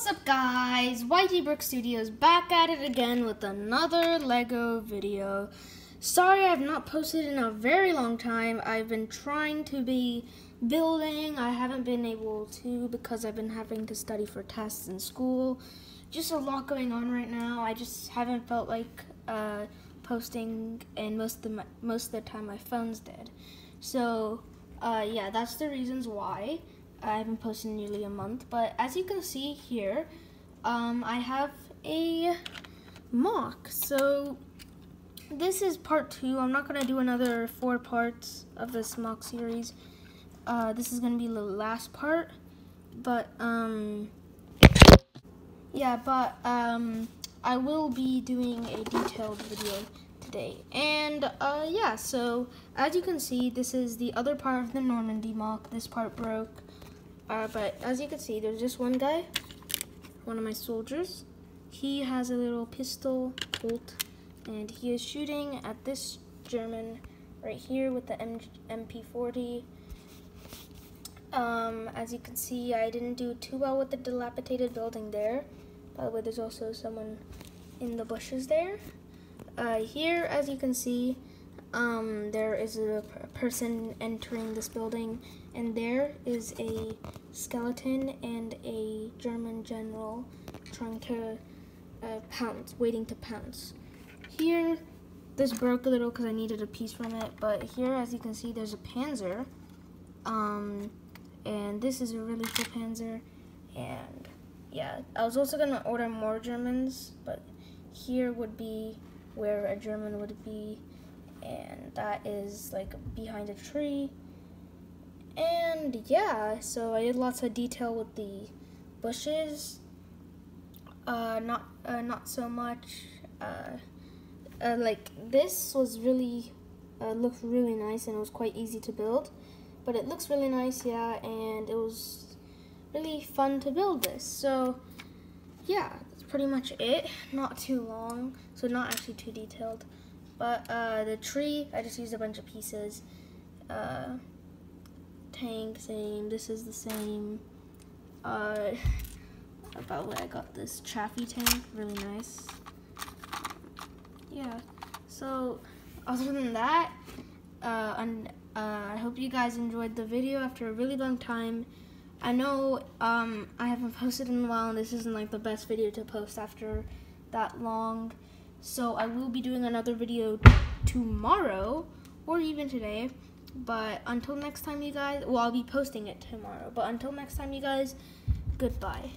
What's up guys? YT Brook Studios back at it again with another Lego video. Sorry I've not posted in a very long time. I've been trying to be building. I haven't been able to because I've been having to study for tests in school. Just a lot going on right now. I just haven't felt like uh, posting and most of the, most of the time my phone's dead. So uh, yeah, that's the reasons why. I haven't posted nearly a month, but as you can see here, um, I have a MOC. So this is part two. I'm not gonna do another four parts of this MOC series. Uh, this is gonna be the last part, but um, yeah, but um, I will be doing a detailed video today. And uh, yeah, so as you can see, this is the other part of the Normandy MOC. This part broke. Uh, but as you can see, there's just one guy, one of my soldiers. He has a little pistol bolt, and he is shooting at this German right here with the M MP40. Um, as you can see, I didn't do too well with the dilapidated building there. By the way, there's also someone in the bushes there. Uh, here, as you can see, um, there is a person entering this building, and there is a skeleton and a German general trying to uh, pounce, waiting to pounce. Here, this broke a little because I needed a piece from it, but here, as you can see, there's a Panzer, um, and this is a really cool Panzer, and yeah, I was also gonna order more Germans, but here would be where a German would be and that is like behind a tree. And yeah, so I did lots of detail with the bushes. Uh, not uh, not so much. Uh, uh like this was really uh, looked really nice and it was quite easy to build. But it looks really nice, yeah, and it was really fun to build this. So yeah, that's pretty much it. Not too long, so not actually too detailed. But uh, the tree, I just used a bunch of pieces. Uh, tank, same. This is the same. Uh, about where I got this Chaffee tank, really nice. Yeah. So, other than that, uh, and uh, I hope you guys enjoyed the video after a really long time. I know um, I haven't posted in a while, and this isn't like the best video to post after that long. So I will be doing another video tomorrow or even today. But until next time, you guys, well, I'll be posting it tomorrow. But until next time, you guys, goodbye.